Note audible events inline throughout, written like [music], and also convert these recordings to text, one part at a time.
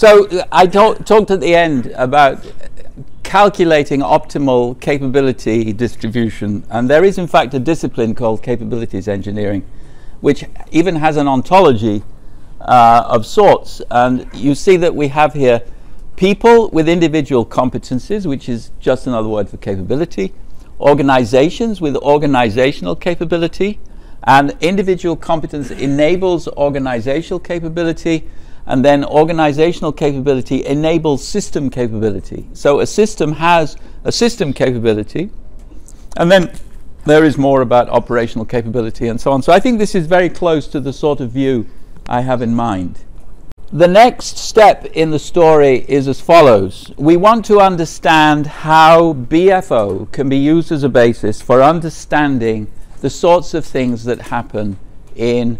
So uh, I talk, talked at the end about calculating optimal capability distribution, and there is in fact a discipline called capabilities engineering, which even has an ontology uh, of sorts. And you see that we have here people with individual competencies, which is just another word for capability, organizations with organizational capability, and individual competence enables organizational capability, and then organizational capability enables system capability. So a system has a system capability, and then there is more about operational capability and so on. So I think this is very close to the sort of view I have in mind. The next step in the story is as follows. We want to understand how BFO can be used as a basis for understanding the sorts of things that happen in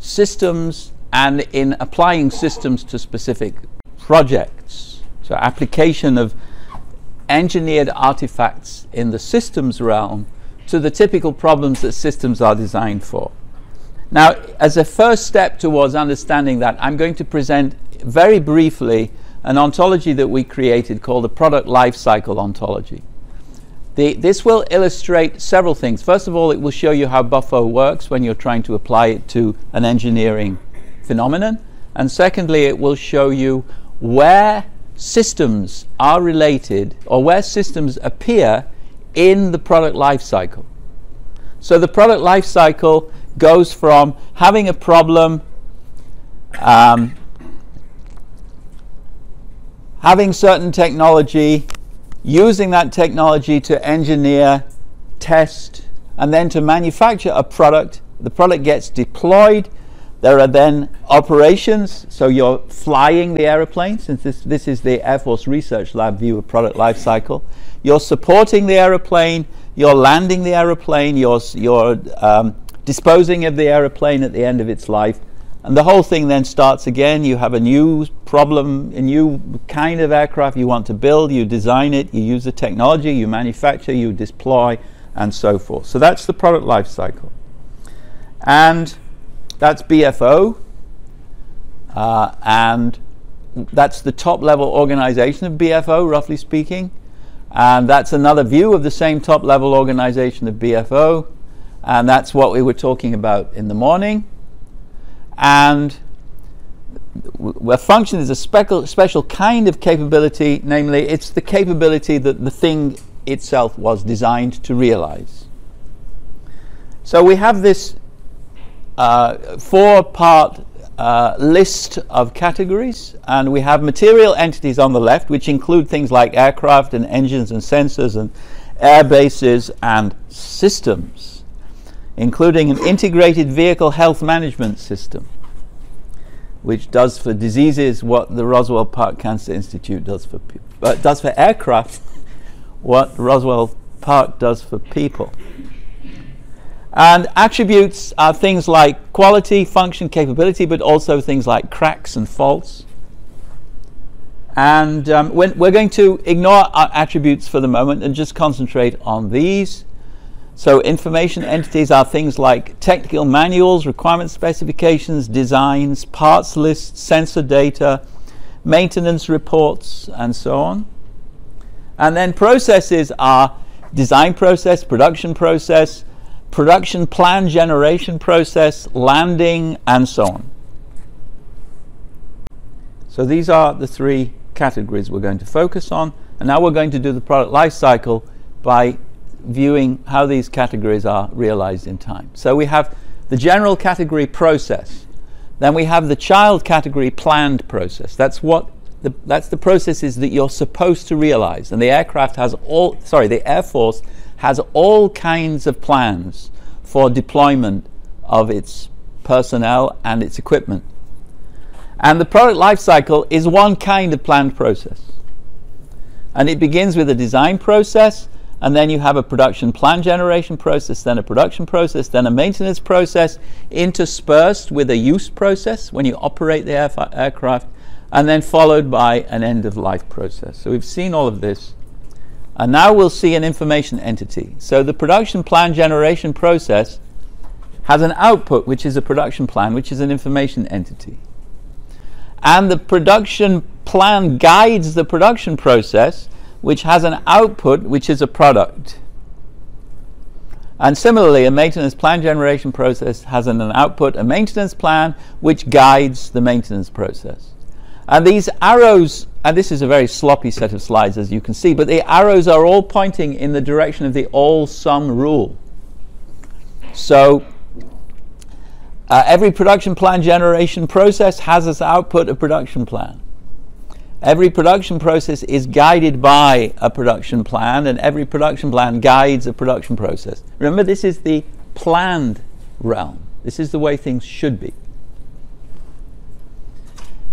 systems and in applying systems to specific projects. So, application of engineered artifacts in the systems realm to the typical problems that systems are designed for. Now, as a first step towards understanding that, I'm going to present very briefly an ontology that we created called the product lifecycle ontology. The, this will illustrate several things. First of all, it will show you how BFO works when you're trying to apply it to an engineering phenomenon. And secondly, it will show you where systems are related or where systems appear in the product lifecycle. So the product lifecycle goes from having a problem, um, having certain technology, using that technology to engineer, test, and then to manufacture a product. The product gets deployed. There are then operations, so you're flying the aeroplane, since this, this is the Air Force Research Lab view of product life cycle. You're supporting the aeroplane, you're landing the aeroplane, you're, you're um, disposing of the aeroplane at the end of its life. And the whole thing then starts again. You have a new problem, a new kind of aircraft you want to build, you design it, you use the technology, you manufacture, you deploy, and so forth. So that's the product life cycle. And that's BFO. Uh, and that's the top level organization of BFO, roughly speaking. And that's another view of the same top level organization of BFO. And that's what we were talking about in the morning. And a function is a special, special kind of capability, namely, it's the capability that the thing itself was designed to realize. So we have this uh, four part uh, list of categories, and we have material entities on the left, which include things like aircraft and engines and sensors and air bases and systems including an integrated vehicle health management system, which does for diseases what the Roswell Park Cancer Institute does for but does for aircraft [laughs] what Roswell Park does for people. And attributes are things like quality, function, capability, but also things like cracks and faults. And um, we're going to ignore our attributes for the moment and just concentrate on these. So information entities are things like technical manuals, requirement specifications, designs, parts lists, sensor data, maintenance reports, and so on. And then processes are design process, production process, production plan generation process, landing, and so on. So these are the three categories we're going to focus on. And now we're going to do the product life cycle by viewing how these categories are realized in time. So we have the general category process. Then we have the child category planned process. That's what the, that's the processes that you're supposed to realize. And the aircraft has all, sorry, the Air Force has all kinds of plans for deployment of its personnel and its equipment. And the product life cycle is one kind of planned process. And it begins with a design process and then you have a production plan generation process, then a production process, then a maintenance process, interspersed with a use process when you operate the aircraft, and then followed by an end of life process. So we've seen all of this. And now we'll see an information entity. So the production plan generation process has an output, which is a production plan, which is an information entity. And the production plan guides the production process, which has an output, which is a product. And similarly, a maintenance plan generation process has an, output, a maintenance plan, which guides the maintenance process. And these arrows, and this is a very sloppy set of slides as you can see, but the arrows are all pointing in the direction of the all some rule. So uh, every production plan generation process has as output a production plan. Every production process is guided by a production plan, and every production plan guides a production process. Remember, this is the planned realm. This is the way things should be.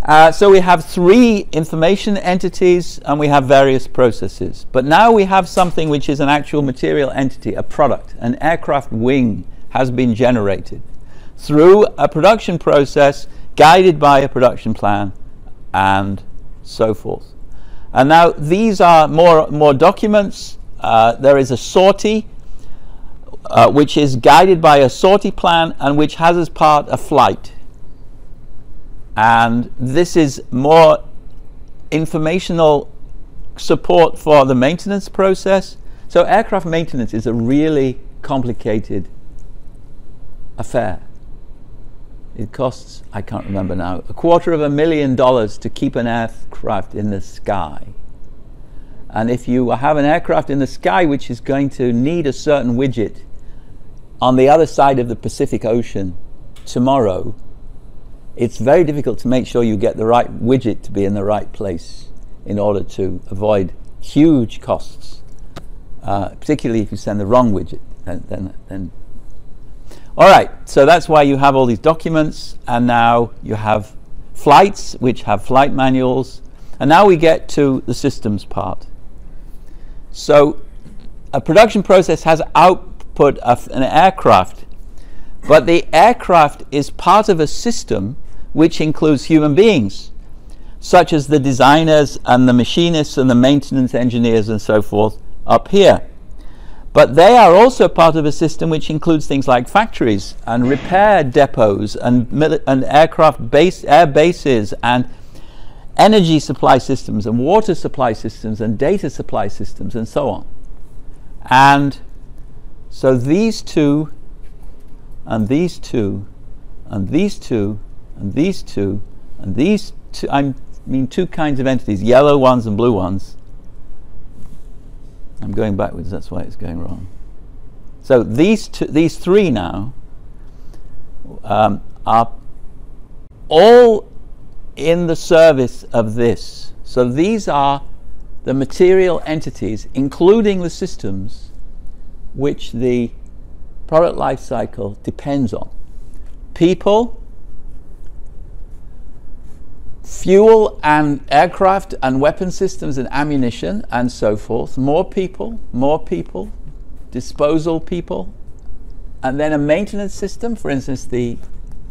Uh, so we have three information entities and we have various processes. But now we have something which is an actual material entity, a product. An aircraft wing has been generated through a production process guided by a production plan and so forth. And now these are more, more documents. Uh, there is a sortie, uh, which is guided by a sortie plan and which has as part a flight. And this is more informational support for the maintenance process. So aircraft maintenance is a really complicated affair. It costs, I can't remember now, a quarter of a million dollars to keep an aircraft in the sky. And if you have an aircraft in the sky which is going to need a certain widget on the other side of the Pacific Ocean tomorrow, it's very difficult to make sure you get the right widget to be in the right place in order to avoid huge costs, uh, particularly if you send the wrong widget. Then, then, then all right, so that's why you have all these documents, and now you have flights, which have flight manuals, and now we get to the systems part. So a production process has output of an aircraft, but the aircraft is part of a system which includes human beings, such as the designers and the machinists and the maintenance engineers and so forth up here. But they are also part of a system which includes things like factories and repair depots and, and aircraft base, air bases and energy supply systems and water supply systems and data supply systems and so on. And so these two and these two and these two and these two and these two, I mean two kinds of entities, yellow ones and blue ones, I'm going backwards, that's why it's going wrong. So these, two, these three now um, are all in the service of this. So these are the material entities, including the systems, which the product life cycle depends on. People, fuel and aircraft and weapon systems and ammunition and so forth, more people, more people, disposal people, and then a maintenance system, for instance, the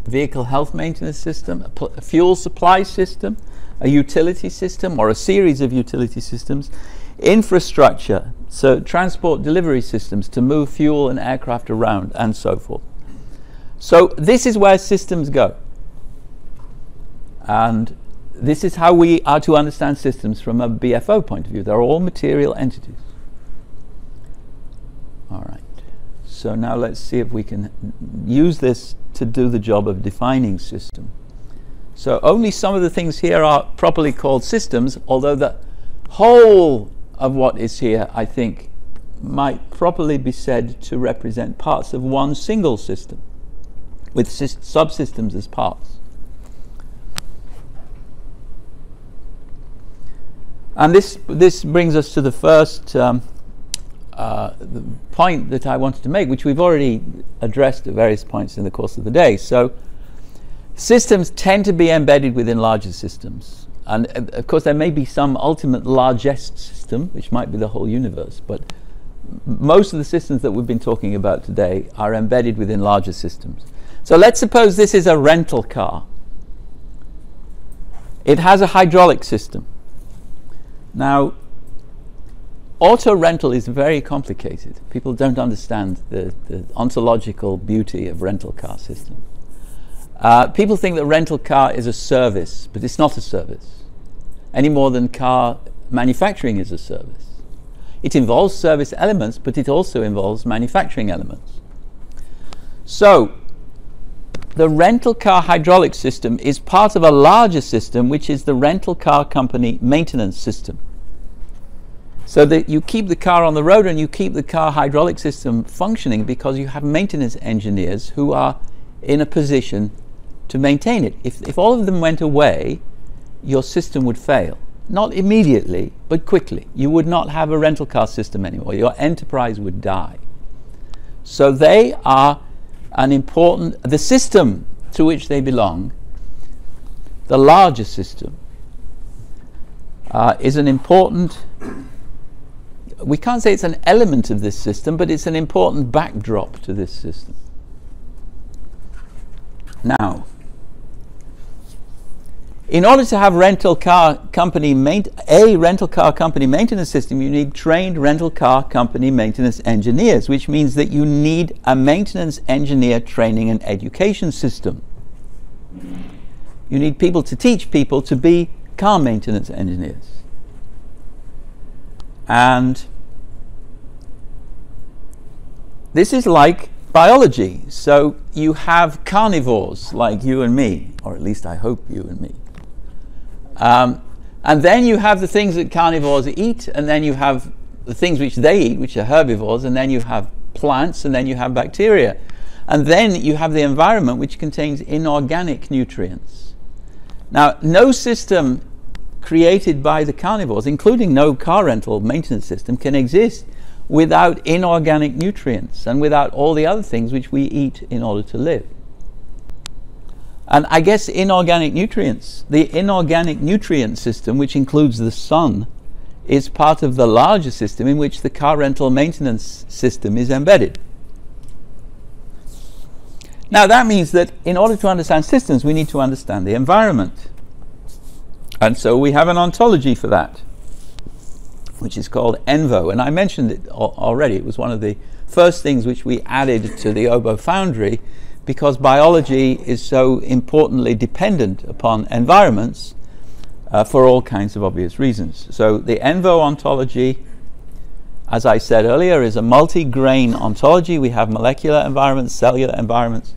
vehicle health maintenance system, a, a fuel supply system, a utility system or a series of utility systems, infrastructure, so transport delivery systems to move fuel and aircraft around and so forth. So this is where systems go. And this is how we are to understand systems from a BFO point of view. They're all material entities. All right. So now let's see if we can use this to do the job of defining system. So only some of the things here are properly called systems, although the whole of what is here, I think, might properly be said to represent parts of one single system with subsystems as parts. And this, this brings us to the first um, uh, the point that I wanted to make, which we've already addressed at various points in the course of the day. So, systems tend to be embedded within larger systems. And uh, of course, there may be some ultimate largest system, which might be the whole universe, but most of the systems that we've been talking about today are embedded within larger systems. So let's suppose this is a rental car. It has a hydraulic system. Now, auto rental is very complicated. People don't understand the, the ontological beauty of rental car system. Uh, people think that rental car is a service, but it's not a service any more than car manufacturing is a service. It involves service elements, but it also involves manufacturing elements. So, the rental car hydraulic system is part of a larger system, which is the rental car company maintenance system. So that you keep the car on the road and you keep the car hydraulic system functioning because you have maintenance engineers who are in a position to maintain it. If, if all of them went away, your system would fail. Not immediately, but quickly. You would not have a rental car system anymore. Your enterprise would die. So they are an important, the system to which they belong, the larger system, uh, is an important, we can't say it's an element of this system, but it's an important backdrop to this system. Now, in order to have rental car company a rental car company maintenance system, you need trained rental car company maintenance engineers, which means that you need a maintenance engineer training and education system. You need people to teach people to be car maintenance engineers. And this is like biology. So you have carnivores like you and me, or at least I hope you and me. Um, and then you have the things that carnivores eat, and then you have the things which they eat, which are herbivores, and then you have plants, and then you have bacteria. And then you have the environment which contains inorganic nutrients. Now, no system created by the carnivores, including no car rental maintenance system, can exist without inorganic nutrients and without all the other things which we eat in order to live. And I guess inorganic nutrients, the inorganic nutrient system, which includes the sun, is part of the larger system in which the car rental maintenance system is embedded. Now, that means that in order to understand systems, we need to understand the environment. And so we have an ontology for that, which is called ENVO. And I mentioned it already. It was one of the first things which we added to the OBO Foundry because biology is so importantly dependent upon environments uh, for all kinds of obvious reasons. So the ENVO ontology, as I said earlier, is a multi-grain ontology. We have molecular environments, cellular environments,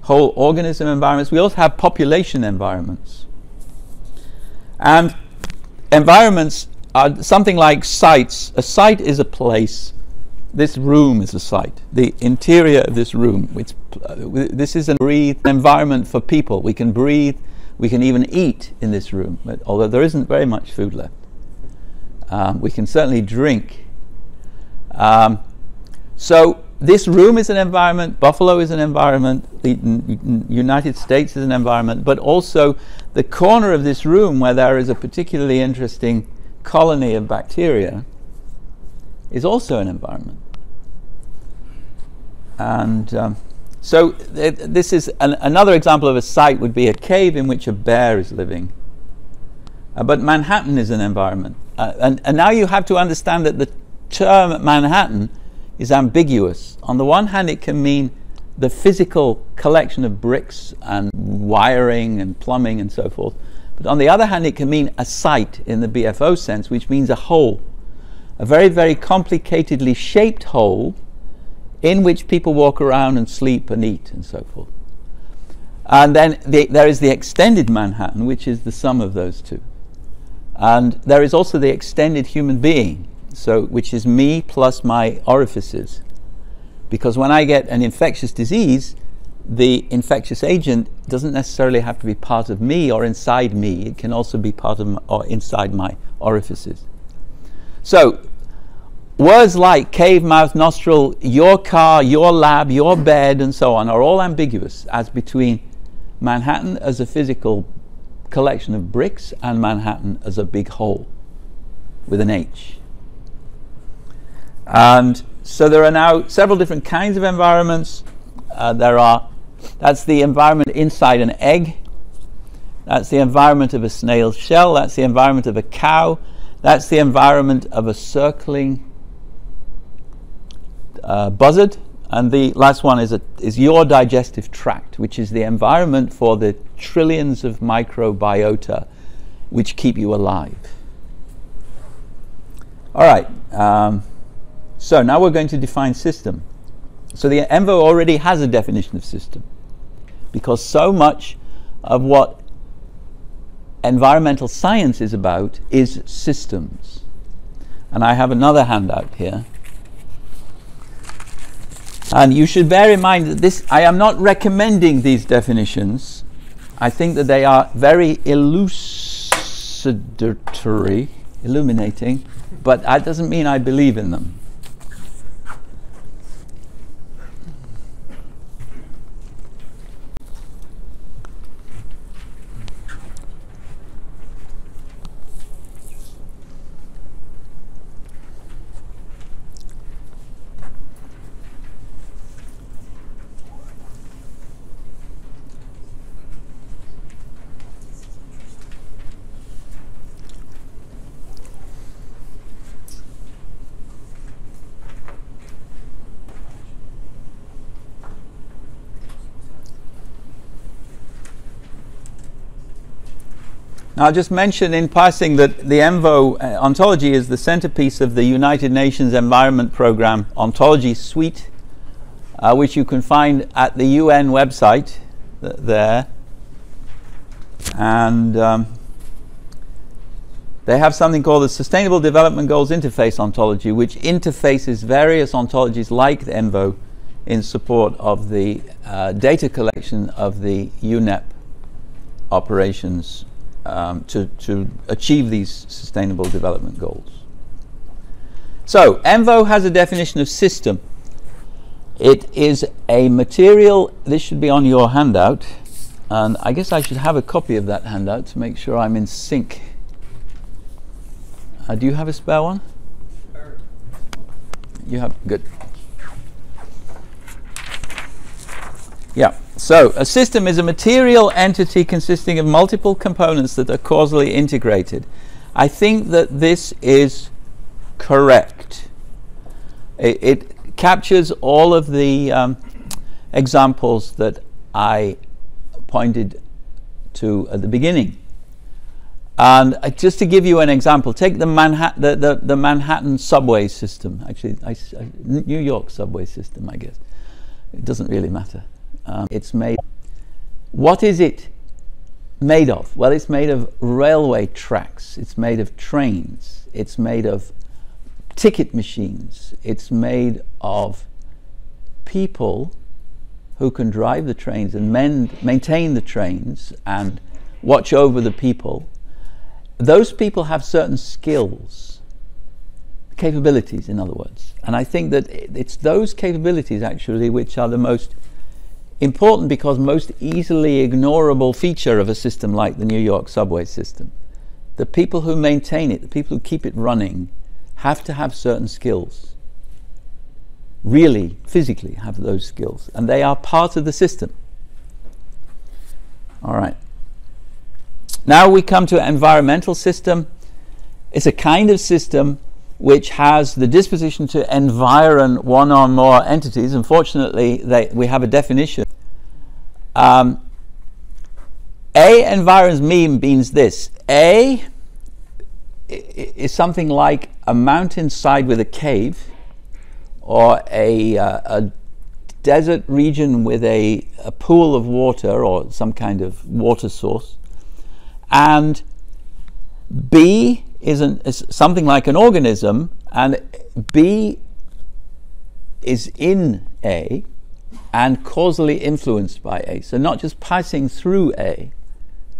whole organism environments. We also have population environments. And environments are something like sites. A site is a place this room is a site. The interior of this room, uh, this is a breathed environment for people. We can breathe, we can even eat in this room, but although there isn't very much food left. Um, we can certainly drink. Um, so this room is an environment, Buffalo is an environment, the United States is an environment, but also the corner of this room where there is a particularly interesting colony of bacteria is also an environment. And um, so th- this is an, another example of a site would be a cave in which a bear is living. Uh, but Manhattan is an environment. Uh, and, and now you have to understand that the term Manhattan is ambiguous. On the one hand, it can mean the physical collection of bricks and wiring and plumbing and so forth. But on the other hand, it can mean a site in the BFO sense, which means a whole a very, very complicatedly shaped hole in which people walk around and sleep and eat and so forth. And then the, there is the extended Manhattan, which is the sum of those two. And there is also the extended human being, so which is me plus my orifices. Because when I get an infectious disease, the infectious agent doesn't necessarily have to be part of me or inside me. It can also be part of my, or inside my orifices. So Words like cave, mouth, nostril, your car, your lab, your bed, and so on are all ambiguous as between Manhattan as a physical collection of bricks and Manhattan as a big hole with an H. And so there are now several different kinds of environments. Uh, there are, that's the environment inside an egg. That's the environment of a snail's shell. That's the environment of a cow. That's the environment of a circling uh, buzzard, And the last one is, a, is your digestive tract, which is the environment for the trillions of microbiota which keep you alive. All right, um, so now we're going to define system. So the ENVO already has a definition of system because so much of what environmental science is about is systems. And I have another handout here. And you should bear in mind that this, I am not recommending these definitions. I think that they are very elucidatory, illuminating, but that doesn't mean I believe in them. I'll just mention in passing that the ENVO uh, ontology is the centerpiece of the United Nations Environment Programme ontology suite, uh, which you can find at the UN website th- there. And um, they have something called the Sustainable Development Goals Interface Ontology, which interfaces various ontologies like the ENVO in support of the uh, data collection of the UNEP operations um, to, to achieve these sustainable development goals. So, ENVO has a definition of system. It is a material, this should be on your handout, and I guess I should have a copy of that handout to make sure I'm in sync. Uh, do you have a spare one? You have, good. Yeah. So, a system is a material entity consisting of multiple components that are causally integrated. I think that this is correct. It, it captures all of the um, examples that I pointed to at the beginning. And uh, just to give you an example, take the, Manha- the, the, the Manhattan subway system. Actually, I, I, New York subway system, I guess. It doesn't really matter. Um, it's made. What is it made of? Well, it's made of railway tracks. It's made of trains. It's made of ticket machines. It's made of people who can drive the trains and mend, maintain the trains and watch over the people. Those people have certain skills, capabilities, in other words. And I think that it's those capabilities actually which are the most Important because most easily ignorable feature of a system like the New York subway system. The people who maintain it, the people who keep it running, have to have certain skills. Really, physically have those skills. And they are part of the system. All right. Now we come to an environmental system. It's a kind of system which has the disposition to environ one or more entities. Unfortunately, they, we have a definition. Um, a environs me means this. A is something like a mountainside with a cave, or a, uh, a desert region with a, a pool of water or some kind of water source. And B is, an, is something like an organism, and B is in A and causally influenced by A. So, not just passing through A,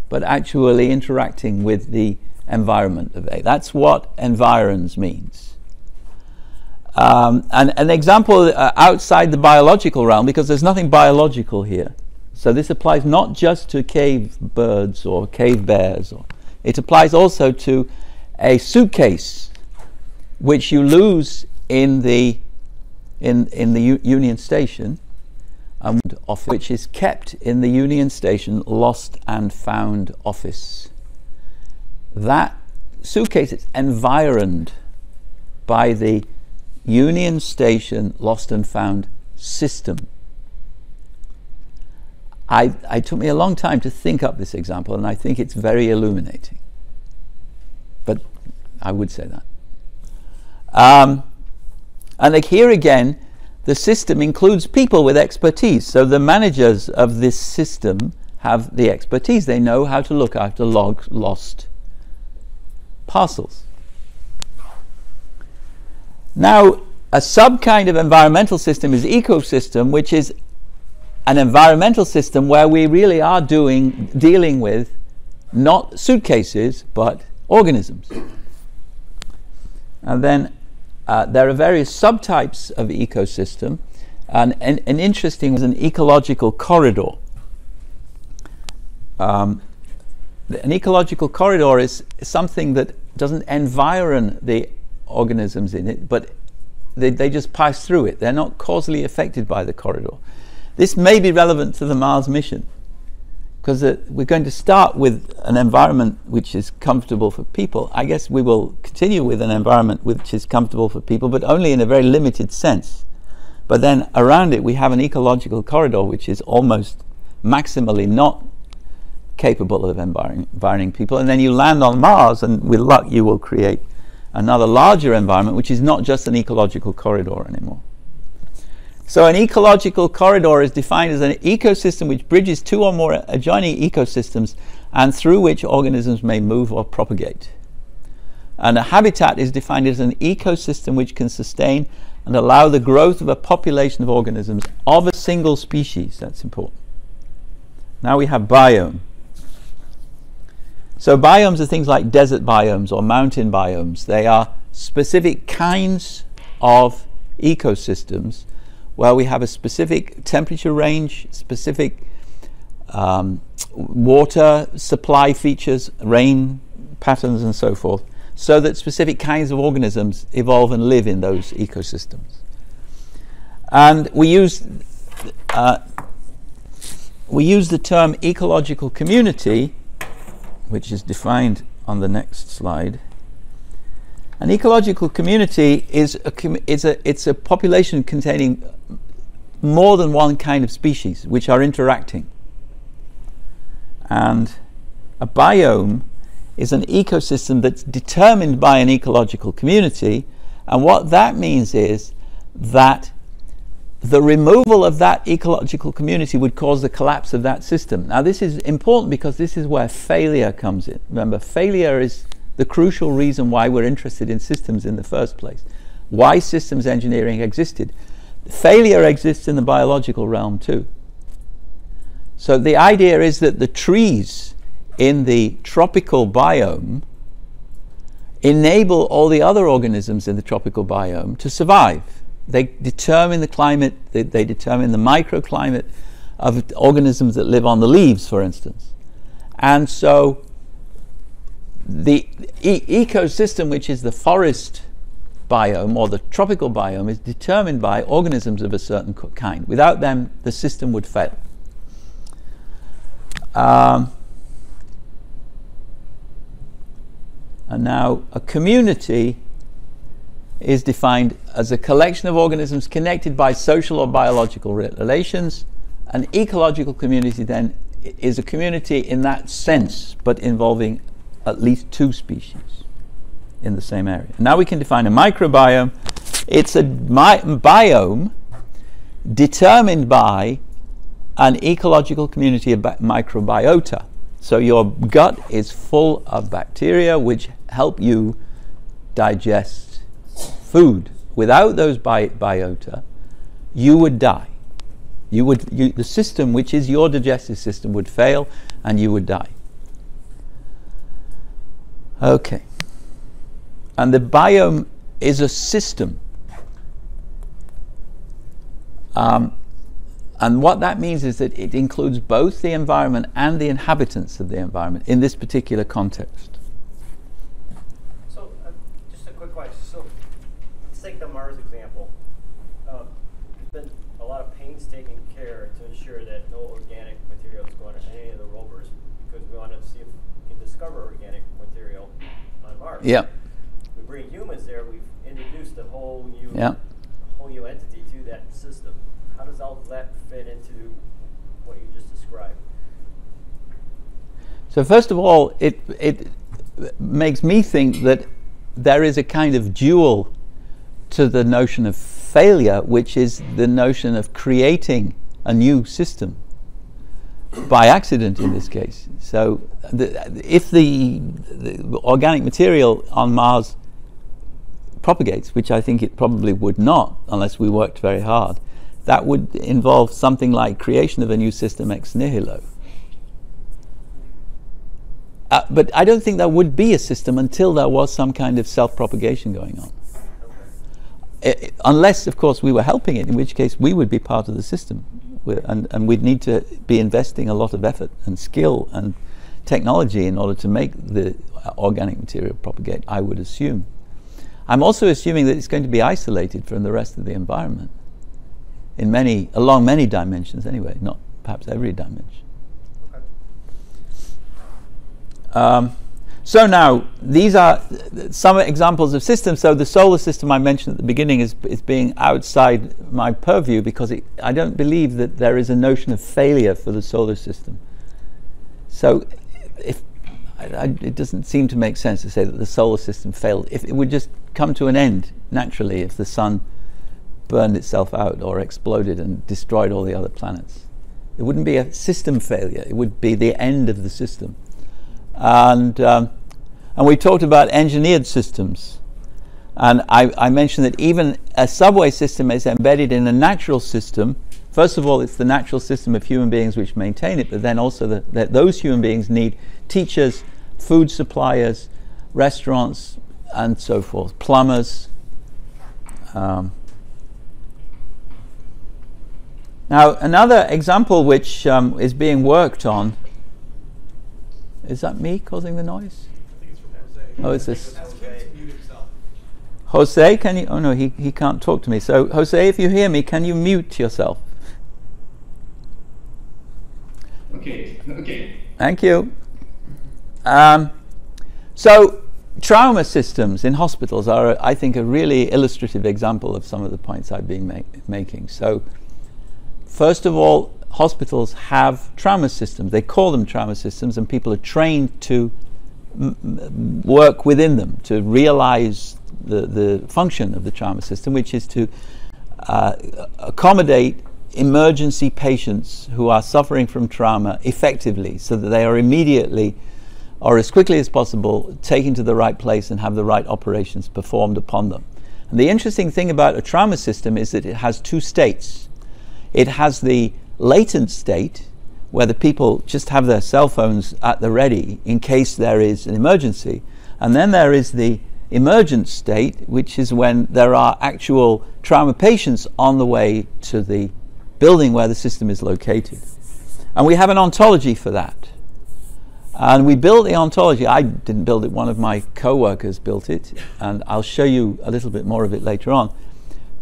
but actually interacting with the environment of A. That's what environs means. Um, and an example uh, outside the biological realm, because there's nothing biological here. So, this applies not just to cave birds or cave bears, or, it applies also to a suitcase which you lose in the in in the U- Union Station, um, office, which is kept in the Union Station Lost and Found office. That suitcase is environed by the Union Station Lost and Found system. I, it took me a long time to think up this example, and I think it's very illuminating. But I would say that. Um, and like here again, the system includes people with expertise. So the managers of this system have the expertise. They know how to look after log lost parcels. Now, a sub kind of environmental system is ecosystem, which is an environmental system where we really are doing dealing with not suitcases but organisms. And then uh, there are various subtypes of ecosystem, and an interesting is an ecological corridor. Um, an ecological corridor is something that doesn't environ the organisms in it, but they, they just pass through it. They're not causally affected by the corridor. This may be relevant to the Mars mission because we're going to start with an environment which is comfortable for people. I guess we will continue with an environment which is comfortable for people, but only in a very limited sense. But then around it, we have an ecological corridor which is almost maximally not capable of environing people. And then you land on Mars, and with luck, you will create another larger environment, which is not just an ecological corridor anymore. So, an ecological corridor is defined as an ecosystem which bridges two or more adjoining ecosystems and through which organisms may move or propagate. And a habitat is defined as an ecosystem which can sustain and allow the growth of a population of organisms of a single species. That's important. Now we have biome. So biomes are things like desert biomes or mountain biomes. They are specific kinds of ecosystems where we have a specific temperature range, specific um, water supply features, rain patterns, and so forth, so that specific kinds of organisms evolve and live in those ecosystems. And we use uh, we use the term ecological community which is defined on the next slide. An ecological community is a, it's a, it's a population containing more than one kind of species which are interacting. And a biome is an ecosystem that's determined by an ecological community. And what that means is that the removal of that ecological community would cause the collapse of that system. Now, this is important because this is where failure comes in. Remember, failure is the crucial reason why we're interested in systems in the first place, why systems engineering existed. Failure exists in the biological realm too. So, the idea is that the trees in the tropical biome enable all the other organisms in the tropical biome to survive they determine the climate, they, they determine the microclimate of organisms that live on the leaves, for instance. And so the e- ecosystem, which is the forest biome or the tropical biome, is determined by organisms of a certain kind. Without them, the system would fail. Um, and now, a community is defined as a collection of organisms connected by social or biological relations. An ecological community then is a community in that sense, but involving at least two species in the same area. Now we can define a microbiome. It's a mi- biome determined by an ecological community of microbiota. So your gut is full of bacteria which help you digest food without those bi- biota, you would die. You would, you, the system, which is your digestive system, would fail and you would die. Okay. And the biome is a system. Um, and what that means is that it includes both the environment and the inhabitants of the environment in this particular context. So, just a quick question. So, let's take the Mars example. There's been a lot of painstaking care to ensure that no organic material is going to any of the rovers, because We bring humans there. We've introduced a whole new, yeah. whole new entity to that system. how does all that fit into what you just described? So first of all, it it makes me think that there is a kind of dual to the notion of failure, which is the notion of creating a new system by accident in this case. So, the, if the, the, organic material on Mars propagates, which I think it probably would not unless we worked very hard, that would involve something like creation of a new system ex nihilo. Uh, but I don't think there would be a system until there was some kind of self propagation going on. It, uh, unless, of course, we were helping it, in which case we would be part of the system. and, and we'd need to be investing a lot of effort and skill and technology in order to make the organic material propagate, I would assume. I'm also assuming that it's going to be isolated from the rest of the environment in many, along many dimensions anyway, not perhaps every dimension. Um, so now, these are some examples of systems. So the solar system I mentioned at the beginning is, is being outside my purview because it, I don't believe that there is a notion of failure for the solar system. So if I, it doesn't seem to make sense to say that the solar system failed. If it would just come to an end naturally if the sun burned itself out or exploded and destroyed all the other planets. It wouldn't be a system failure. It would be the end of the system. And, um, and we talked about engineered systems. And I, I, mentioned that even a subway system is embedded in a natural system. First of all, it's the natural system of human beings which maintain it, but then also that those human beings need teachers, food suppliers, restaurants, and so forth, plumbers. Um, now, another example which um, is being worked on is that me causing the noise? Oh, is this? Jose, can you? Oh no, he, he can't talk to me. So, Jose, if you hear me, can you mute yourself? Okay, [laughs] okay. Thank you. Um, so, trauma systems in hospitals are, I think, a really illustrative example of some of the points I've been ma- making. So, first of all, hospitals have trauma systems. They call them trauma systems, and people are trained to work within them to realize the, the function of the trauma system, which is to uh, accommodate emergency patients who are suffering from trauma effectively so that they are immediately or as quickly as possible taken to the right place and have the right operations performed upon them. And the interesting thing about a trauma system is that it has two states. It has the latent state, where the people just have their cell phones at the ready in case there is an emergency. And then there is the emergent state, which is when there are actual trauma patients on the way to the building where the system is located. And we have an ontology for that. And we built the ontology. I didn't build it, one of my co workers built it, and I'll show you a little bit more of it later on,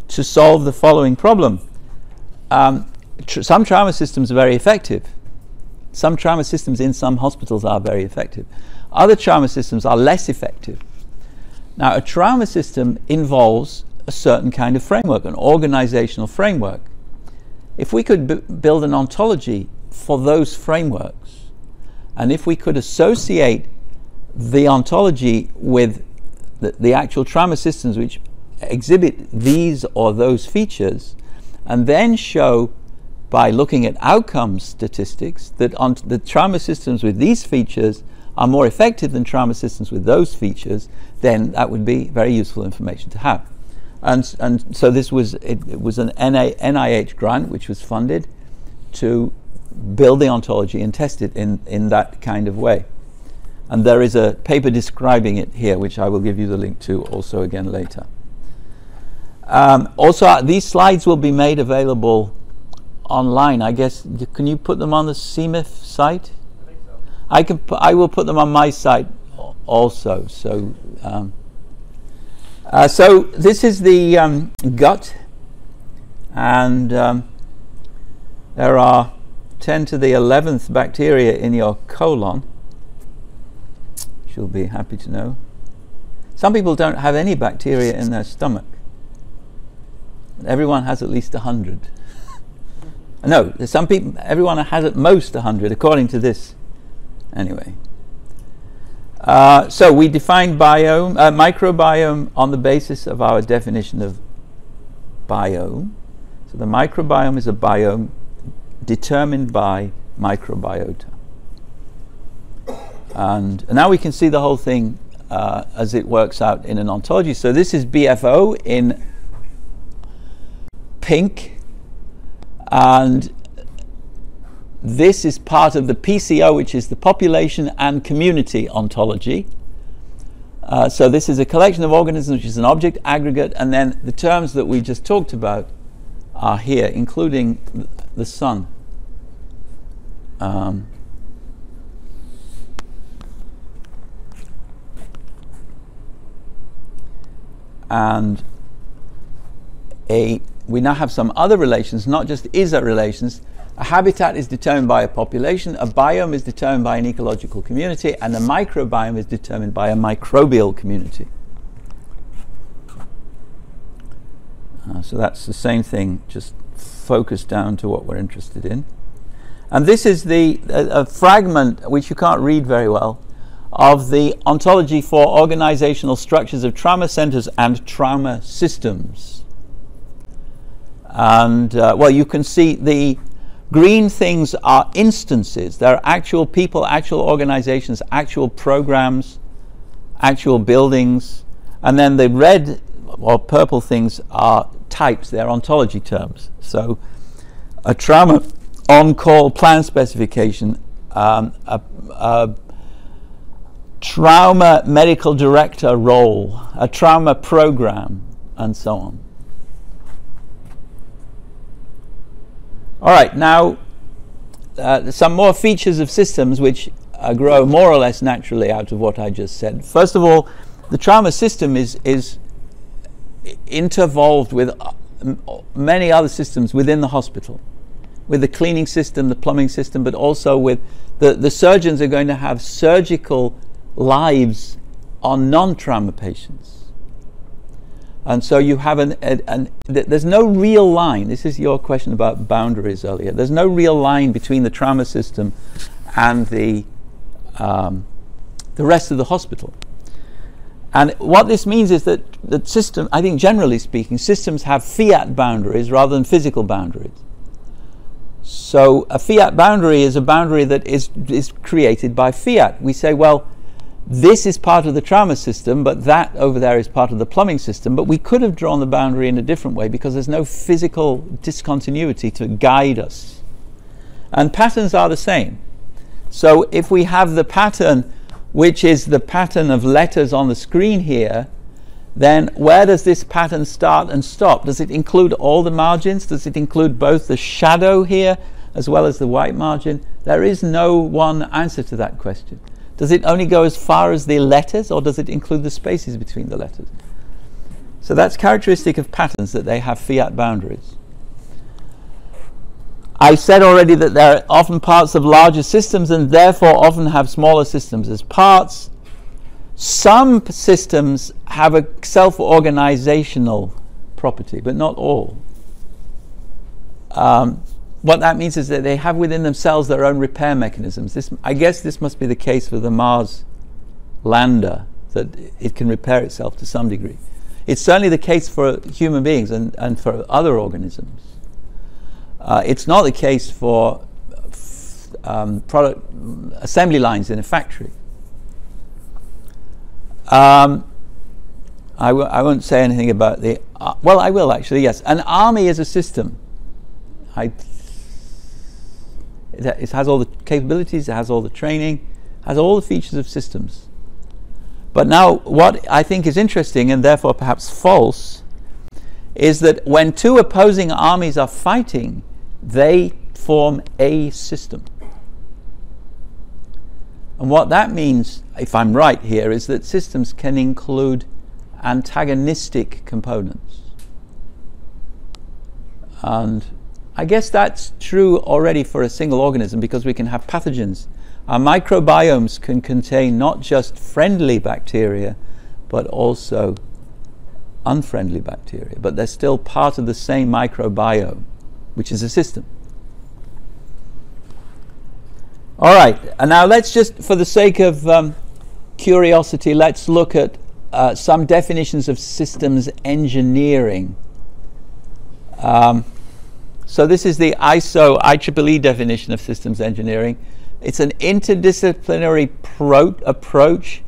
to solve the following problem. Um, tr- some trauma systems are very effective. Some trauma systems in some hospitals are very effective. Other trauma systems are less effective. Now, a trauma system involves a certain kind of framework, an organizational framework. If we could build an ontology for those frameworks, and if we could associate the ontology with the, the actual trauma systems which exhibit these or those features, and then show by looking at outcome statistics that the trauma systems with these features are more effective than trauma systems with those features, then that would be very useful information to have. And, and so this was it, it was an NIH grant which was funded to build the ontology and test it in, in that kind of way. And there is a paper describing it here, which I will give you the link to also again later. Um, also, uh, these slides will be made available online. I guess can you put them on the CMIF site? I think so. I can. I will put them on my site also. So, um, uh, so this is the um, gut, and um, there are ten to the eleventh bacteria in your colon. You'll be happy to know. Some people don't have any bacteria in their stomach. Everyone has at least hundred. [laughs] No, some people, everyone has at most 100, according to this. Anyway. Uh, so we define biome, uh, microbiome on the basis of our definition of biome. So the microbiome is a biome determined by microbiota. And now we can see the whole thing uh, as it works out in an ontology. So this is BFO in pink, and this is part of the PCO, which is the population and community ontology. Uh, so this is a collection of organisms, which is an object aggregate, and then the terms that we just talked about are here, including the sun. Um, and a we now have some other relations, not just ISA relations. A habitat is determined by a population, a biome is determined by an ecological community, and a microbiome is determined by a microbial community. Uh, so that's the same thing, just focused down to what we're interested in. And this is the a, a fragment which you can't read very well of the ontology for organizational structures of trauma centers and trauma systems. And uh, well, you can see the green things are instances. They're actual people, actual organizations, actual programs, actual buildings. And then the red or purple things are types, they're ontology terms. So a trauma on call plan specification, um, a, a trauma medical director role, a trauma program, and so on. All right, now uh, some more features of systems which uh, grow more or less naturally out of what I just said. First of all, the trauma system is, is intervolved with uh, many other systems within the hospital, with the cleaning system, the plumbing system, but also with the, the surgeons are going to have surgical lives on non-trauma patients. And so you have an, an, an, there's no real line. This is your question about boundaries earlier. There's no real line between the trauma system and the, um, the rest of the hospital. And what this means is that the system, I think generally speaking, systems have fiat boundaries rather than physical boundaries. So a fiat boundary is a boundary that is, is created by fiat. We say, well, this is part of the trauma system, but that over there is part of the plumbing system. But we could have drawn the boundary in a different way because there's no physical discontinuity to guide us. And patterns are the same. So if we have the pattern, which is the pattern of letters on the screen here, then where does this pattern start and stop? Does it include all the margins? Does it include both the shadow here as well as the white margin? There is no one answer to that question. Does it only go as far as the letters or does it include the spaces between the letters? So that's characteristic of patterns that they have fiat boundaries. I said already that they're often parts of larger systems and therefore often have smaller systems as parts. Some systems have a self organizational property, but not all. Um, what that means is that they have within themselves their own repair mechanisms. This, I guess this must be the case for the Mars lander, that it can repair itself to some degree. It's certainly the case for human beings and, and for other organisms. Uh, it's not the case for um, product assembly lines in a factory. Um, I w- I won't say anything about the. Uh, well, I will actually. Yes, an army is a system. I it has all the capabilities, it has all the training, has all the features of systems. But now, what I think is interesting and therefore perhaps false is that when two opposing armies are fighting, they form a system. And what that means, if I'm right here, is that systems can include antagonistic components. And I guess that's true already for a single organism because we can have pathogens. Our microbiomes can contain not just friendly bacteria, but also unfriendly bacteria. But they're still part of the same microbiome, which is a system. All right, and now let's just, for the sake of um, curiosity, let's look at uh, some definitions of systems engineering. Um, so this is the ISO IEEE definition of systems engineering. It's an interdisciplinary pro- approach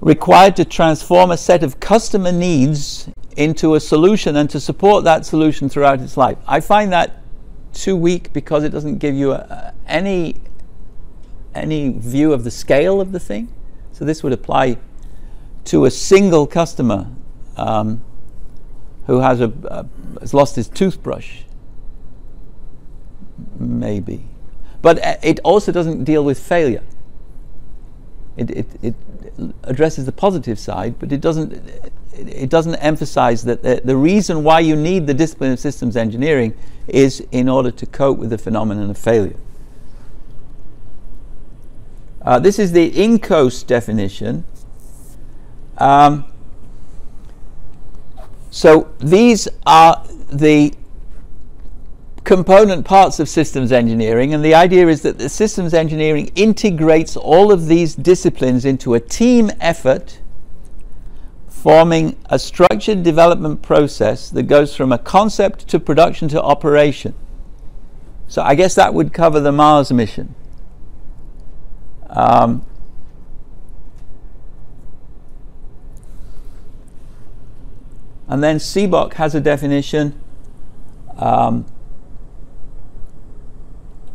required to transform a set of customer needs into a solution and to support that solution throughout its life. I find that too weak because it doesn't give you a, any any view of the scale of the thing. So this would apply to a single customer um, who has a, a, has lost his toothbrush, maybe, but uh, it also doesn't deal with failure. It, it, it addresses the positive side, but it doesn't it doesn't emphasize that the, the reason why you need the discipline of systems engineering is in order to cope with the phenomenon of failure. Uh, this is the INCOSE definition. Um, so these are the component parts of systems engineering, and the idea is that the systems engineering integrates all of these disciplines into a team effort, forming a structured development process that goes from a concept to production to operation. So I guess that would cover the Mars mission. Um, and then SEBoK has a definition. Um,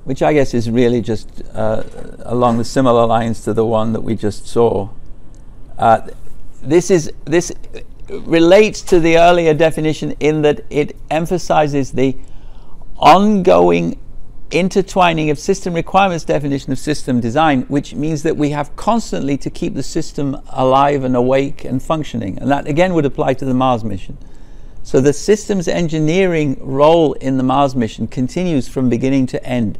which I guess is really just uh, along the similar lines to the one that we just saw. Uh, this is this relates to the earlier definition in that it emphasizes the ongoing intertwining of system requirements definition of system design, which means that we have constantly to keep the system alive and awake and functioning. And that again would apply to the Mars mission. So the systems engineering role in the Mars mission continues from beginning to end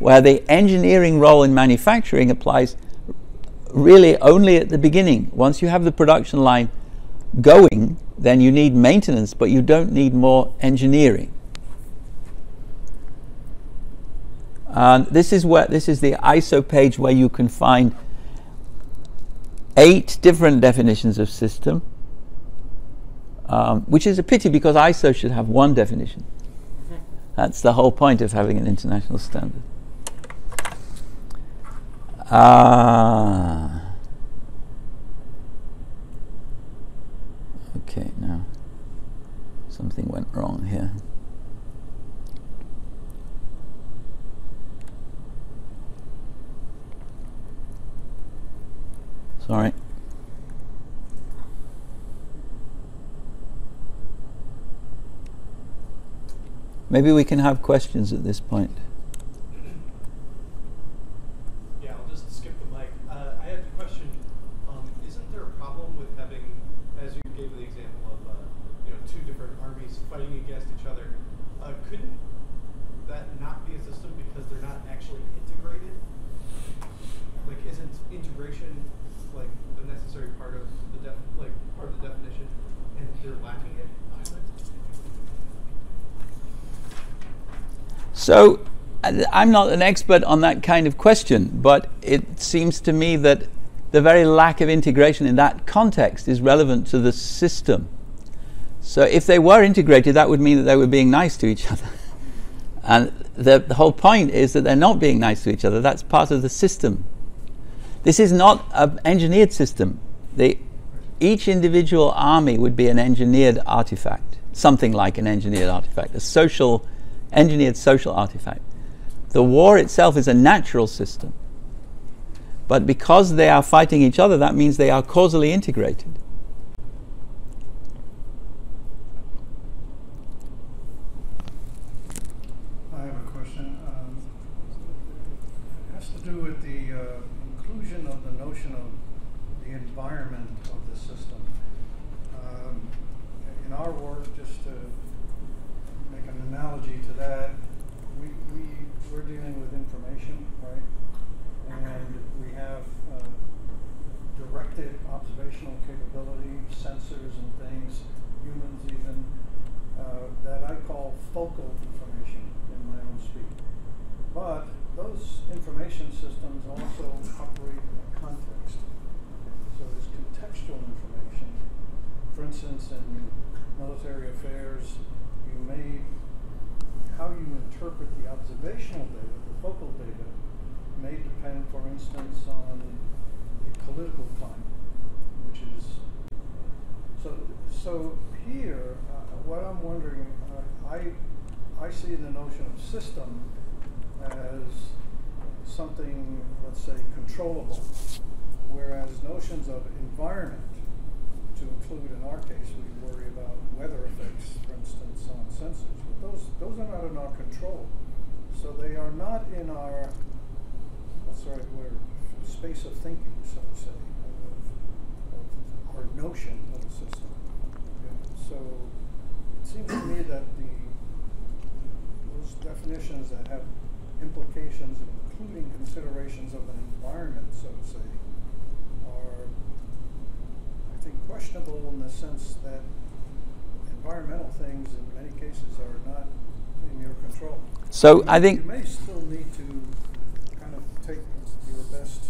where the engineering role in manufacturing applies really only at the beginning. Once you have the production line going, then you need maintenance, but you don't need more engineering. And this is where this is the ISO page where you can find eight different definitions of system, um, which is a pity because ISO should have one definition. [laughs] That's the whole point of having an international standard. Ah. Okay, now something went wrong here. Sorry. Maybe we can have questions at this point. So I'm not an expert on that kind of question, but it seems to me that the very lack of integration in that context is relevant to the system. So if they were integrated, that would mean that they were being nice to each [laughs] other. and the, the whole point is that they're not being nice to each other. That's part of the system. This is not an engineered system. Each individual army would be an engineered artifact, something like an engineered artifact, a social engineered social artifact. The war itself is a natural system. But because they are fighting each other, that means they are causally integrated. I have a question. Um, it has to do with the uh, inclusion of the notion of the environment of the system. Um, in our work, just to make an analogy to that, we, we, we're dealing with information, right? And we have uh, directed observational capability, sensors and things, humans even, uh, that I call focal information in my own speak. But those information systems also operate in a context. So there's contextual information. For instance, in military affairs, you may, how you interpret the observational data, the focal data, may depend, for instance, on the political climate, which is so. So here, uh, what I'm wondering, uh, I I see the notion of system as something, let's say, controllable, whereas notions of environment, to include in our case, we worry about weather effects, for instance, on sensors, but those those are not in our control. So they are not in our what's the right word? Space of thinking, so to say, of, of our notion of a system. Okay, So it seems to me that the those definitions that have implications, including considerations of an environment, so to say, are, I think, questionable in the sense that environmental things in many cases are not in your control. So You- I think You may still need to kind of take your best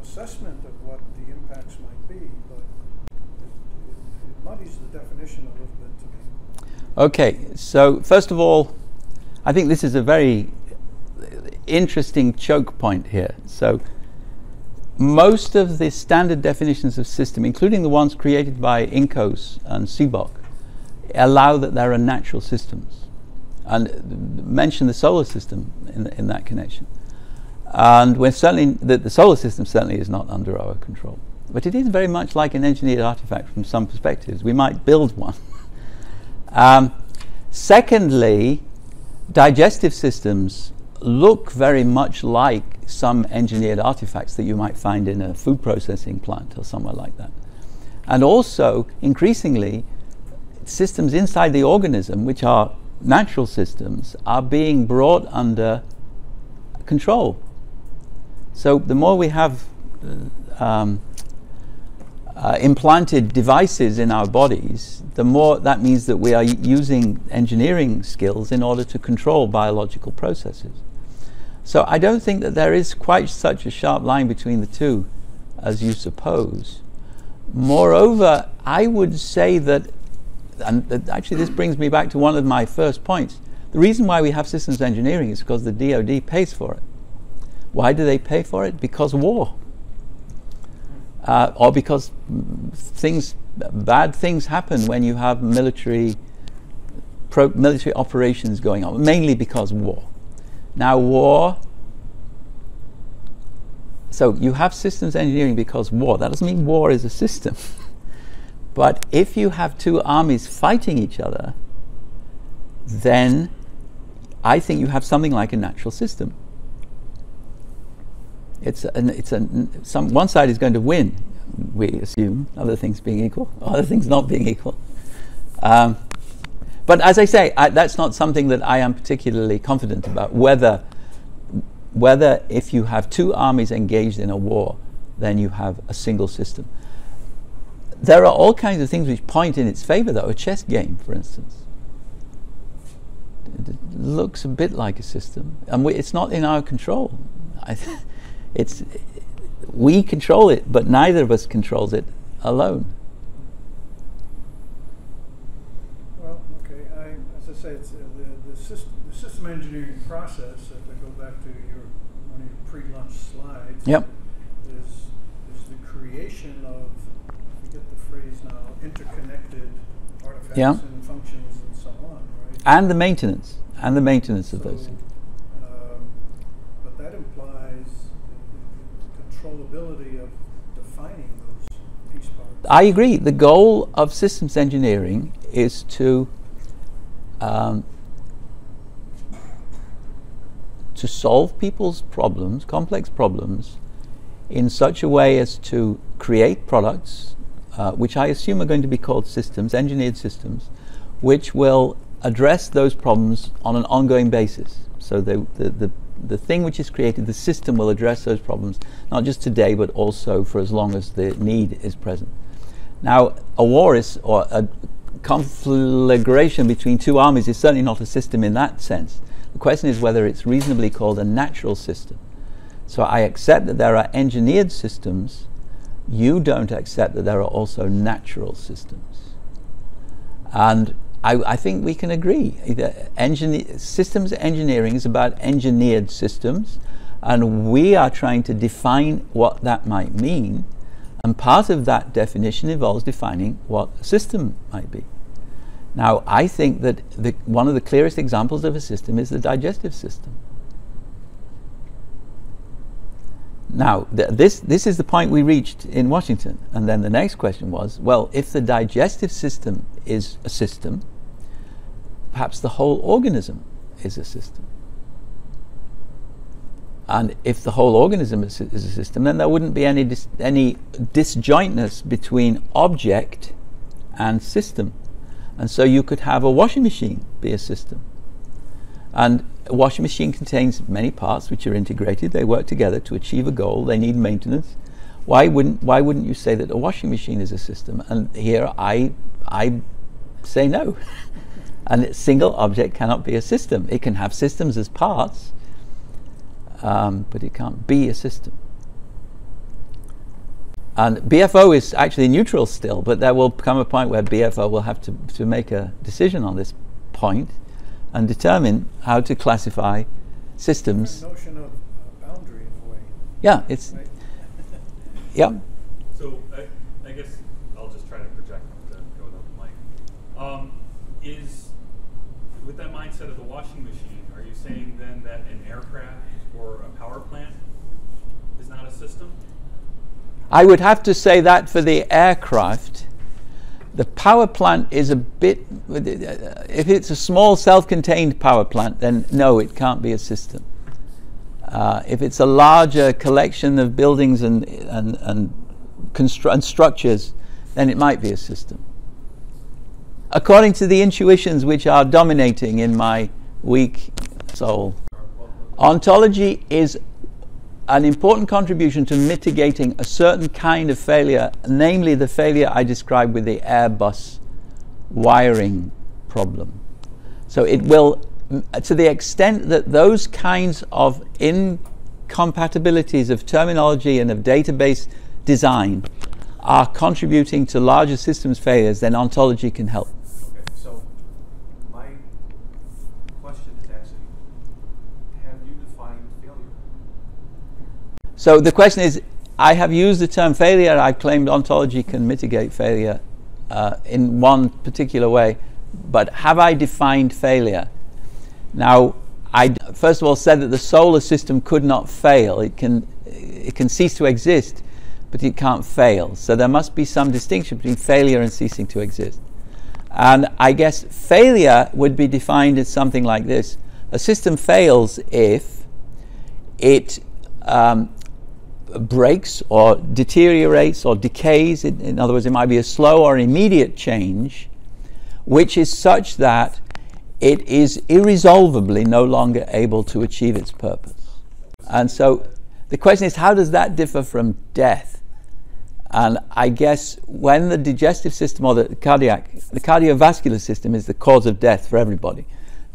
assessment of what the impacts might be, but it, it- it muddies the definition a little bit to me. Okay, so first of all, I think this is a very interesting choke point here. So, most of the standard definitions of system, including the ones created by INCOSE and SEBoK, allow that there are natural systems. And mention the solar system in, in that connection. And we're certainly, the, the solar system certainly is not under our control. But it is very much like an engineered artifact from some perspectives. We might build one. [laughs] Um, secondly, digestive systems look very much like some engineered artifacts that you might find in a food processing plant or somewhere like that. And also, increasingly, systems inside the organism, which are natural systems, are being brought under control. So the more we have uh, um, uh, implanted devices in our bodies, the more that means that we are using engineering skills in order to control biological processes. So I don't think that there is quite such a sharp line between the two as you suppose. Moreover, I would say that, and that actually this brings me back to one of my first points. The reason why we have systems engineering is because the DoD pays for it. Why do they pay for it? Because war uh, or because things, bad things happen when you have military, pro- military operations going on, mainly because war. Now, war. So you have systems engineering because war. That doesn't mean war is a system. [laughs] but if you have two armies fighting each other, then I think you have something like a natural system it's an, it's a, some one side is going to win. We assume other things being equal, [laughs] other things not being equal. Um, but as I say, I, that's not something that I am particularly confident about. Whether whether if you have two armies engaged in a war, then you have a single system. There are all kinds of things which point in its favor, though. A chess game, for instance, it looks a bit like a system, and we, it's not in our control. [laughs] It's we control it, but neither of us controls it alone. Well, okay, I, as I say, it's, uh, the, the system, the system engineering process, if I go back to your, one of your pre-lunch slides. Yep. Is, is the creation of, I forget the phrase now, interconnected artifacts Yeah. and functions and so on, right? And the maintenance, and the maintenance of those things. um, But that implies of defining those piece parts. I agree. The goal of systems engineering is to um, to solve people's problems, complex problems, in such a way as to create products, uh, which I assume are going to be called systems, engineered systems, which will address those problems on an ongoing basis. So the, the, the, the thing which is created, the system will address those problems, not just today, but also for as long as the need is present. Now, a war is, or a conflagration between two armies is certainly not a system in that sense. The question is whether it's reasonably called a natural system. So I accept that there are engineered systems. You don't accept that there are also natural systems. And I, I think we can agree. that systems engineering is about engineered systems, and we are trying to define what that might mean. And part of that definition involves defining what a system might be. Now, I think that the, one of the clearest examples of a system is the digestive system. Now, th- this, this is the point we reached in Washington. And then the next question was well, if the digestive system is a system, perhaps the whole organism is a system. And if the whole organism is, is a system, then there wouldn't be any, dis- any disjointness between object and system. And so you could have a washing machine be a system. And a washing machine contains many parts which are integrated. They work together to achieve a goal. They need maintenance. Why wouldn't, why wouldn't you say that a washing machine is a system? And here I, I say no. [laughs] and a single object cannot be a system. It can have systems as parts, um, but it can't be a system. And BFO is actually neutral still, but there will come a point where BFO will have to, to make a decision on this point and determine how to classify systems. The notion of uh, boundary in a way, Yeah, it's right? yeah. So I, I guess I'll just try to project to go without the mic. Um, is of the washing machine, are you saying then that an aircraft or a power plant is not a system? I would have to say that for the aircraft. The power plant is a bit. If it's a small self-contained power plant, then no, it can't be a system. Uh, if it's a larger collection of buildings and and and, and structures, then it might be a system. According to the intuitions which are dominating in my weak soul, ontology is an important contribution to mitigating a certain kind of failure, namely the failure I described with the Airbus wiring problem. So it will, to the extent that those kinds of incompatibilities of terminology and of database design are contributing to larger systems failures, then ontology can help. Okay, so my question is actually, have you defined failure? So the question is, I have used the term failure. I've claimed ontology can mitigate failure uh, in one particular way, but have I defined failure? Now, I first of all said that the solar system could not fail. It can, it can cease to exist, but it can't fail. So there must be some distinction between failure and ceasing to exist. And I guess failure would be defined as something like this: a system fails if it um, breaks or deteriorates or decays. In, in other words, it might be a slow or immediate change, which is such that it is irresolvably no longer able to achieve its purpose. And so the question is, how does that differ from death? And I guess when the digestive system or the cardiac, the cardiovascular system is the cause of death for everybody.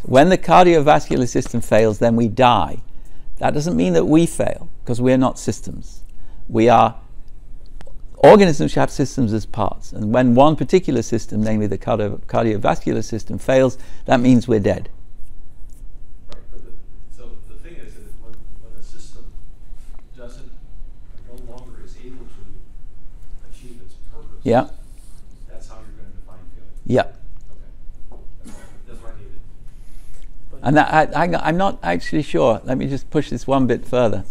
When the cardiovascular system fails, then we die. That doesn't mean that we fail, because we're not systems. We are organisms have systems as parts. And when one particular system, namely the cardio- cardiovascular system, fails, that means we're dead. Right, but the, so the thing is that when, when a system doesn't, no longer is able to achieve its purpose. Yeah? That's how you're gonna define failure. Yeah. Okay. That's what I needed. And that, I, I, I'm not actually sure. Let me just push this one bit further.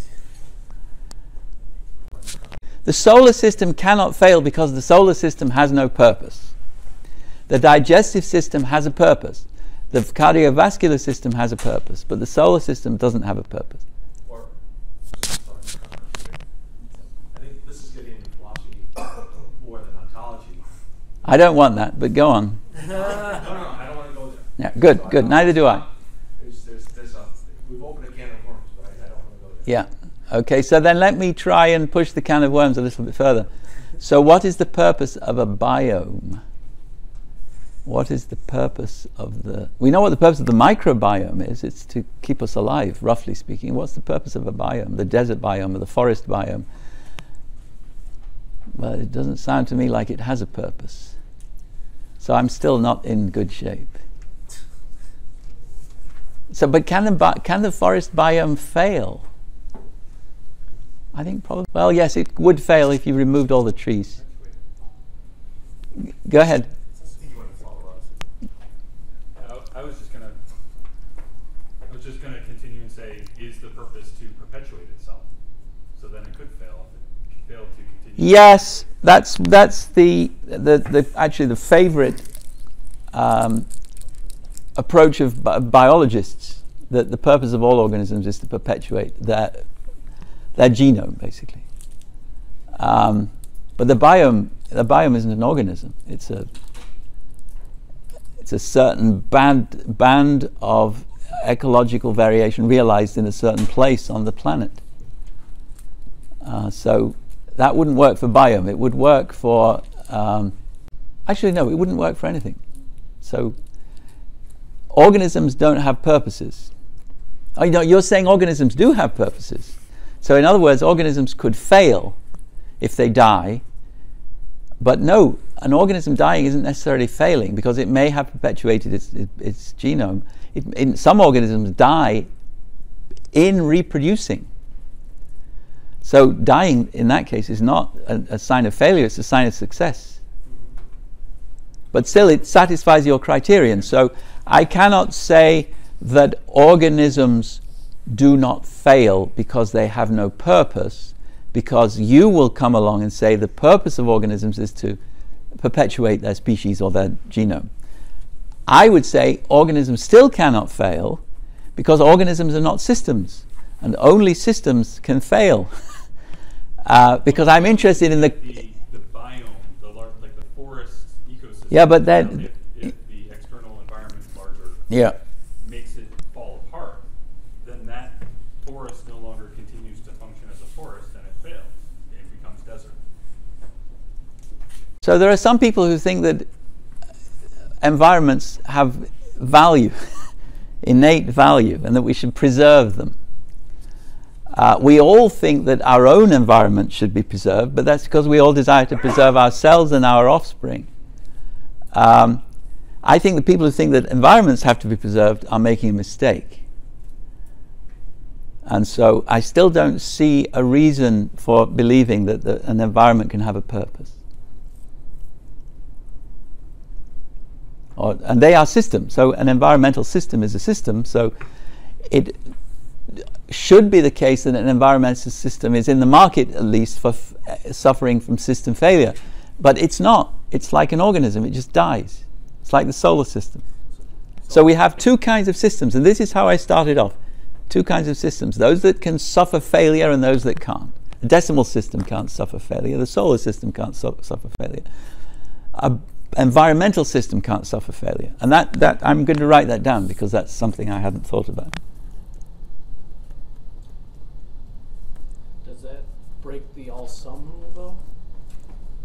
The solar system cannot fail because the solar system has no purpose. The digestive system has a purpose. The cardiovascular system has a purpose, but the solar system doesn't have a purpose. Or, sorry. I think this is getting into philosophy more than ontology. I don't want that, but go on. No, [laughs] no, no, I don't wanna go there. Yeah, good, good. Neither do I. There's, there's, there's a, we've opened a can of worms, but I, I don't wanna go there. Yeah. Okay, so then let me try and push the can of worms a little bit further. So, what is the purpose of a biome? what is the purpose of the we know what the purpose of the microbiome is it's to keep us alive roughly speaking what's the purpose of a biome the desert biome or the forest biome well it doesn't sound to me like it has a purpose so i'm still not in good shape so but can the, can the forest biome fail i think probably well yes it would fail if you removed all the trees go ahead You want to follow up? I, was just gonna, I was just gonna continue and say, is the purpose to perpetuate itself? So then it could fail if it failed to continue. Yes, that's that's the the, the actually the favorite um, approach of bi- biologists. That the purpose of all organisms is to perpetuate their their genome, basically. Um, but the biome the biome isn't an organism. It's a it's a certain band band of ecological variation realized in a certain place on the planet. Uh, so that wouldn't work for biome. It would work for. Um, actually, no, it wouldn't work for anything. So organisms don't have purposes. Oh, you know, you're saying organisms do have purposes. So, in other words, organisms could fail if they die. But no, an organism dying isn't necessarily failing because it may have perpetuated its, its, its genome. It, in, some organisms die in reproducing. So dying in that case is not a, a, sign of failure, it's a sign of success. But still, it satisfies your criterion. So I cannot say that organisms do not fail because they have no purpose, because you will come along and say the purpose of organisms is to perpetuate their species or their genome. I would say organisms still cannot fail because organisms are not systems, and only systems can fail. [laughs] uh, because I'm interested in the. The, the biome, the like the forest ecosystem. Yeah, but then- If, if the external environment is larger, Yeah. makes it fall apart, then that forest no longer continues to function as a forest and it fails. It becomes desert. So there are some people who think that environments have value, [laughs] innate value, and that we should preserve them. Uh, we all think that our own environment should be preserved, but that's because we all desire to preserve ourselves and our offspring. Um, I think the people who think that environments have to be preserved are making a mistake. And so I still don't see a reason for believing that the, an environment can have a purpose. Or, and they are systems. So an environmental system is a system. So it should be the case that an environmental system is in the market at least for uh, suffering from system failure. But it's not. It's like an organism, it just dies. It's like the solar system. So we have two kinds of systems, and this is how I started off. Two kinds of systems those that can suffer failure and those that can't. The decimal system can't suffer failure, the solar system can't su- suffer failure. A environmental system can't suffer failure. And that, that I'm going to write that down because that's something I hadn't thought about. Does that break the all some rule though?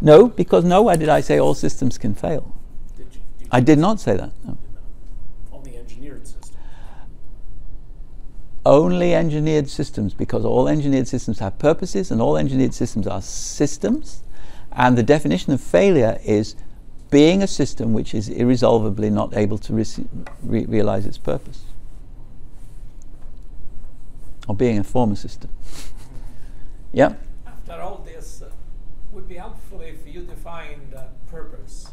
No, because nowhere did I say all systems can fail. Did you, did I did not say that. No. on the engineered system? Only engineered systems, because all engineered systems have purposes and all engineered systems are systems. And the definition of failure is being a system which is irresolvably not able to rece- re- realize its purpose. Or being a former system. [laughs] yeah? After all this, uh, would be helpful if you defined uh, purpose,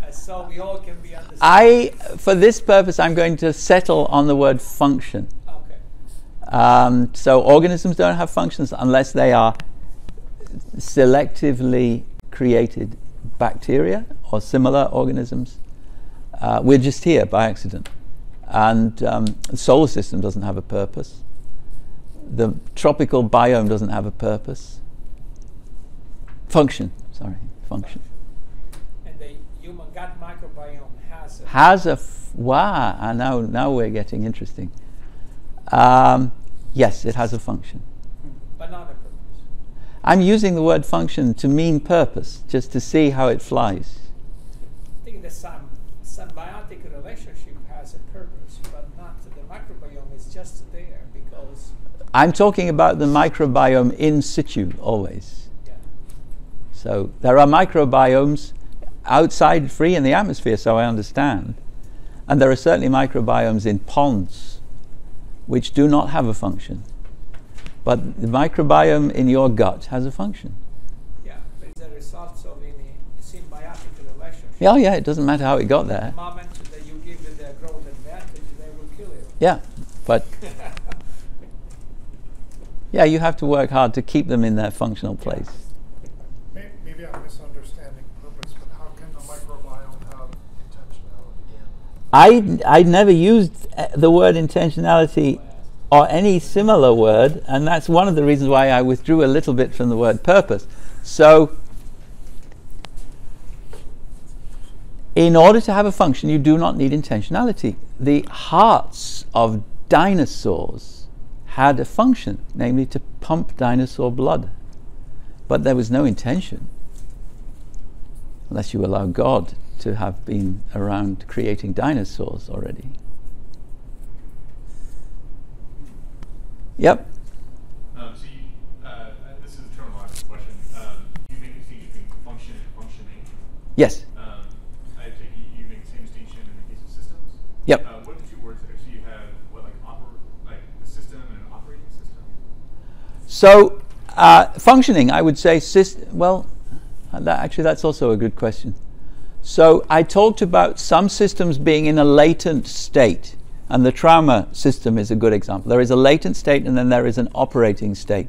uh, so we all can be understanding. I, for this purpose, I'm going to settle on the word function. Okay. Um, so organisms don't have functions unless they are selectively created bacteria or similar organisms. Uh, we're just here by accident. And um, the solar system doesn't have a purpose. The tropical biome doesn't have a purpose function. Sorry, function. And the human gut microbiome has a has a f- wow. Ah, now now we're getting interesting. Um, yes, it has a function. But not a purpose. I'm using the word function to mean purpose, just to see how it flies. I think the symb- symbiotic relationship has a purpose, but not the microbiome is just there because. I'm talking about the microbiome in situ always. So there are microbiomes outside free in the atmosphere, so I understand. And there are certainly microbiomes in ponds which do not have a function. But the microbiome in your gut has a function. Yeah, but it's the results of any symbiotic relationship. Yeah, yeah, it doesn't matter how it got there. The moment that you give it the growth advantage, they will kill you. Yeah, but [laughs] yeah, you have to work hard to keep them in their functional place. May- Maybe I'm misunderstanding purpose, but how can the microbiome have intentionality? I I never used uh, the word intentionality or any similar word, and that's one of the reasons why I withdrew a little bit from the word purpose. So, in order to have a function, you do not need intentionality. The hearts of dinosaurs had a function, namely to pump dinosaur blood, but there was no intention, unless you allow God to have been around creating dinosaurs already. Yep. Um, so you, uh, uh, this is a terminological question. Um, you make a distinction between function and functioning. Yes. Um, I take it you make the same distinction in the case of systems. Yep. Uh, what are the two words there? So you have what, like oper- like system and an operating system. So, uh, functioning, I would say, syst- well, that, actually, that's also a good question. So, I talked about some systems being in a latent state, and the trauma system is a good example. There is a latent state, and then there is an operating state.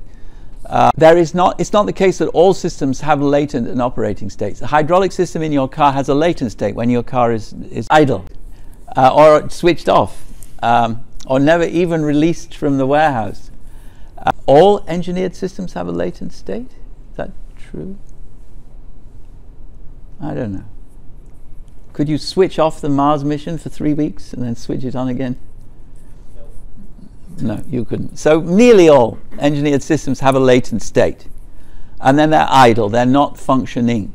Uh, there is not, it's not the case that all systems have latent and operating states. The hydraulic system in your car has a latent state when your car is, is idle uh, or switched off um, or never even released from the warehouse. Uh, all engineered systems have a latent state? Is that true? I don't know. Could you switch off the Mars mission for three weeks and then switch it on again? No, you couldn't. So nearly all engineered systems have a latent state. And then they're idle, they're not functioning.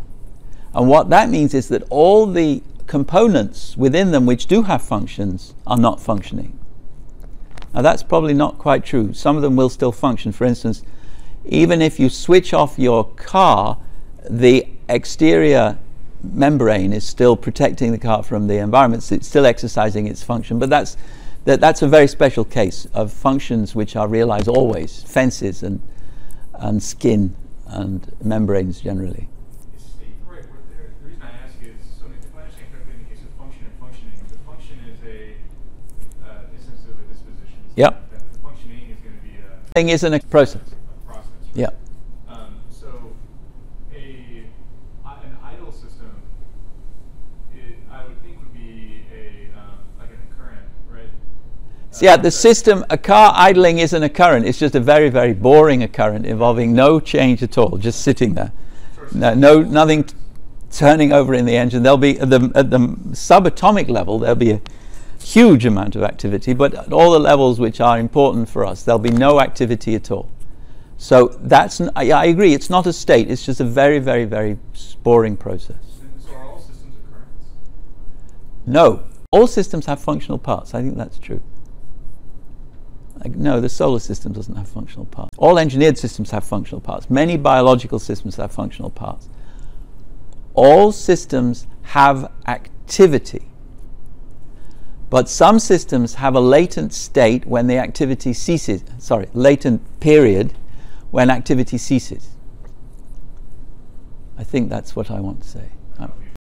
And what that means is that all the components within them which do have functions are not functioning. Now that's probably not quite true. Some of them will still function. For instance, even if you switch off your car, the exterior membrane is still protecting the car from the environment. It's still exercising its function. But that's that, that's a very special case of functions which are realized always, fences and and skin and membranes generally. Is the right word there? The reason I ask is, so if I understand correctly, in the case of function and functioning, the function is a uh, instance of a disposition. Yep. Functioning is going to be a, Thing isn't a process. a process. right? Yeah. Um, so, a i- an idle system, it, I would think would be a um, like an occurrent, right? So yeah, the system, a car idling isn't a occurrent. It's just a very, very boring occurrent involving no change at all, just sitting there. No, no nothing t- turning over in the engine. There'll be at the, at the subatomic level, there'll be a huge amount of activity, but at all the levels which are important for us, there'll be no activity at all. So that's, n- I, I agree, it's not a state, it's just a very, very, very boring process. So are all systems occurrents? No, all systems have functional parts. I think that's true. No, the solar system doesn't have functional parts. All engineered systems have functional parts. Many biological systems have functional parts. All systems have activity. But some systems have a latent state when the activity ceases. Sorry, latent period when activity ceases. I think that's what I want to say.